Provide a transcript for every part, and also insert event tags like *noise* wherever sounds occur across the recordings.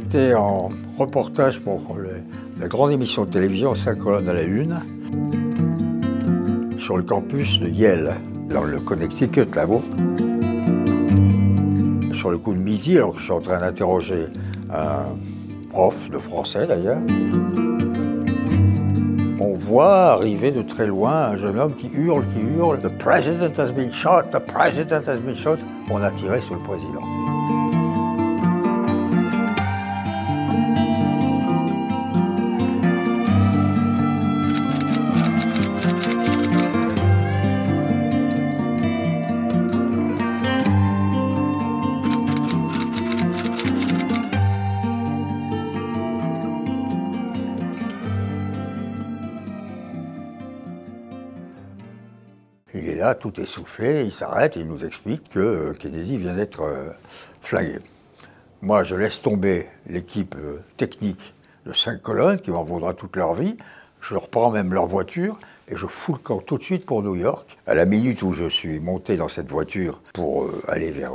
J'étais en reportage pour la grande émission de télévision 5 colonnes à la une sur le campus de Yale, dans le Connecticut là-haut. Sur le coup de midi, alors que je suis en train d'interroger un prof de français d'ailleurs, on voit arriver de très loin un jeune homme qui hurle, qui hurle The president has been shot, the president has been shot. On a tiré sur le président. Là, tout essoufflé, il s'arrête et il nous explique que euh, Kennedy vient d'être euh, flingué. Moi, je laisse tomber l'équipe euh, technique de cinq colonnes qui m'en vaudra toute leur vie. Je reprends même leur voiture et je fous le camp tout de suite pour New York. À la minute où je suis monté dans cette voiture pour aller vers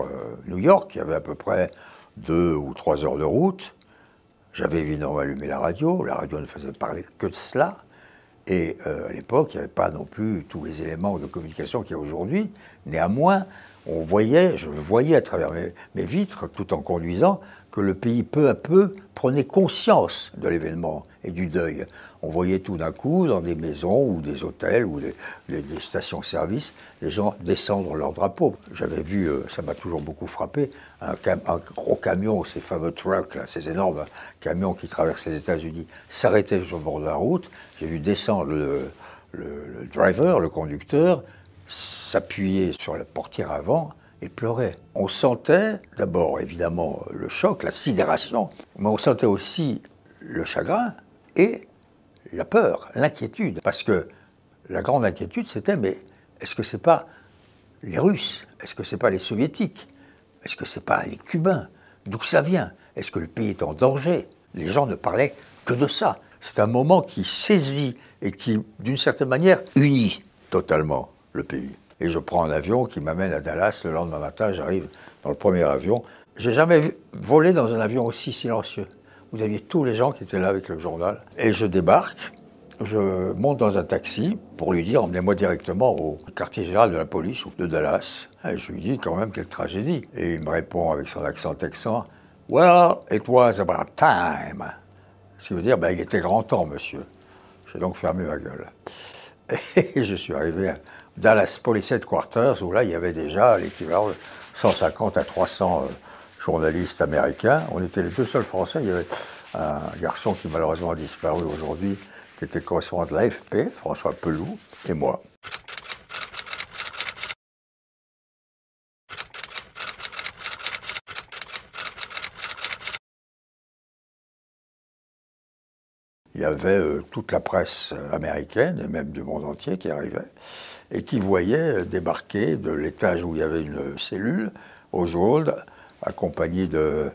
New York, il y avait à peu près deux ou trois heures de route. J'avais évidemment allumé la radio. La radio ne faisait parler que de cela. Et euh, à l'époque, il n'y avait pas non plus tous les éléments de communication qu'il y a aujourd'hui. Néanmoins, on voyait, je le voyais à travers mes, vitres, tout en conduisant, que le pays peu à peu prenait conscience de l'événement et du deuil. On voyait tout d'un coup, dans des maisons ou des hôtels ou des, stations-service, les gens descendre leur drapeau. J'avais vu, euh, ça m'a toujours beaucoup frappé, un, gros camion, ces fameux trucks, ces énormes camions qui traversent les États-Unis, s'arrêter sur le bord de la route. J'ai vu descendre le driver, le conducteur, s'appuyer sur la portière avant et pleurer. On sentait d'abord évidemment le choc, la sidération, mais on sentait aussi le chagrin et la peur, l'inquiétude. Parce que la grande inquiétude, c'était mais est-ce que c'est pas les Russes? Est-ce que c'est pas les Soviétiques? Est-ce que c'est pas les Cubains? D'où ça vient? Est-ce que le pays est en danger? Les gens ne parlaient que de ça. C'est un moment qui saisit et qui, d'une certaine manière, unit totalement le pays. Et je prends un avion qui m'amène à Dallas le lendemain matin. J'arrive dans le premier avion. J'ai jamais volé dans un avion aussi silencieux. Vous aviez tous les gens qui étaient là avec le journal. Et je débarque. Je monte dans un taxi pour lui dire emmenez-moi directement au quartier général de la police de Dallas. Et je lui dis quand même quelle tragédie. Et il me répond avec son accent texan Well, it was about time. Ce qui veut dire ben, il était grand temps, monsieur. J'ai donc fermé ma gueule. *laughs* Et je suis arrivé à Dallas Police Headquarters où là il y avait déjà l'équivalent de 150 à 300 euh, journalistes américains. On était les deux seuls Français. Il y avait un garçon qui malheureusement a disparu aujourd'hui, qui était correspondant de l'AFP, François Peloux, et moi. Y avait euh, toute la presse américaine et même du monde entier qui arrivait et qui voyait euh, débarquer de l'étage où il y avait une cellule, Oswald, accompagné de,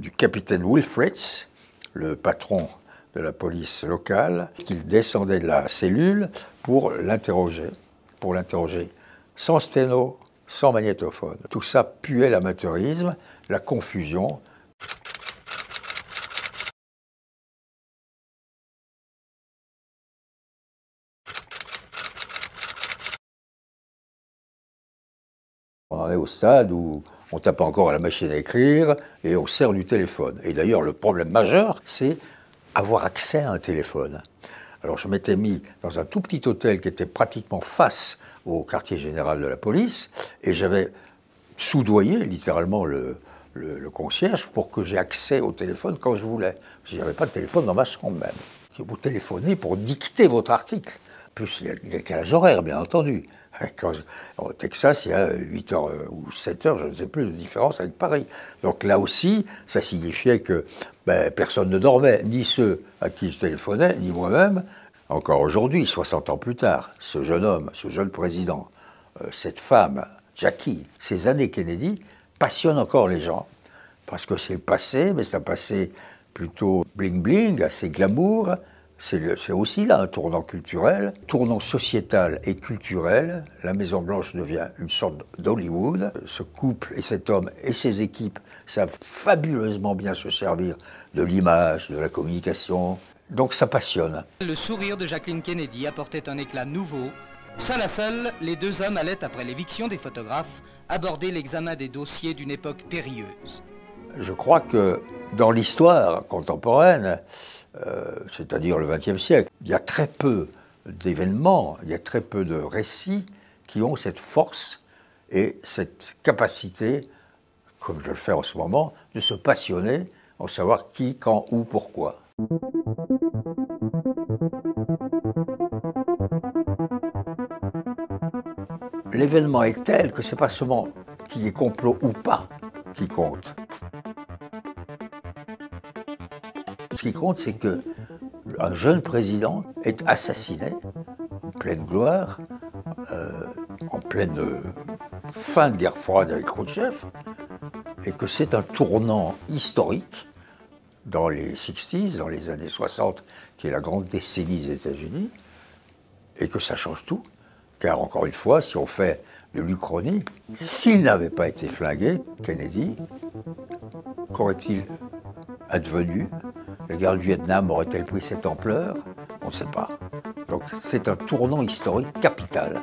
du capitaine Will Fritz, le patron de la police locale, qu'il descendait de la cellule pour l'interroger, pour l'interroger sans sténo, sans magnétophone. Tout ça puait l'amateurisme, la confusion, On en est au stade où on tape encore à la machine à écrire et on sert du téléphone. Et d'ailleurs, le problème majeur, c'est avoir accès à un téléphone. Alors, je m'étais mis dans un tout petit hôtel qui était pratiquement face au quartier général de la police et j'avais soudoyé littéralement le, concierge pour que j'ai accès au téléphone quand je voulais. Je n'avais pas de téléphone dans ma chambre même. Vous téléphonez pour dicter votre article. Plus, il y a décalage horaire, bien entendu. Je- au Texas, il y a 8 heures euh, ou 7 heures, je ne sais plus, de différence avec Paris. Donc là aussi, ça signifiait que ben, personne ne dormait, ni ceux à qui je téléphonais, ni moi-même. Encore aujourd'hui, 60 ans plus tard, ce jeune homme, ce jeune président, euh, cette femme, Jackie, ces années Kennedy, passionnent encore les gens. Parce que c'est le passé, mais c'est un passé plutôt bling-bling, assez glamour, c'est aussi là un tournant culturel, tournant sociétal et culturel. La Maison Blanche devient une sorte d'Hollywood. Ce couple et cet homme et ses équipes savent fabuleusement bien se servir de l'image, de la communication. Donc ça passionne. Le sourire de Jacqueline Kennedy apportait un éclat nouveau. Seul à seul, les deux hommes allaient, après l'éviction des photographes, aborder l'examen des dossiers d'une époque périlleuse. Je crois que dans l'histoire contemporaine, c'est-à-dire le XXe siècle, il y a très peu d'événements, il y a très peu de récits qui ont cette force et cette capacité, comme je le fais en ce moment, de se passionner en savoir qui, quand, où, pourquoi. L'événement est tel que c'est pas seulement qu'il y ait complot ou pas qui compte. Ce qui compte, c'est que un jeune président est assassiné en pleine gloire, euh, en pleine fin de guerre froide avec Khrouchtchev, et que c'est un tournant historique dans les 60s, dans les années 60, qui est la grande décennie des États-Unis, et que ça change tout. Car encore une fois, si on fait de l'Uchronie, s'il n'avait pas été flingué, Kennedy, qu'aurait-il advenu La guerre du Vietnam aurait-elle pris cette ampleur? On ne sait pas. Donc c'est un tournant historique capital.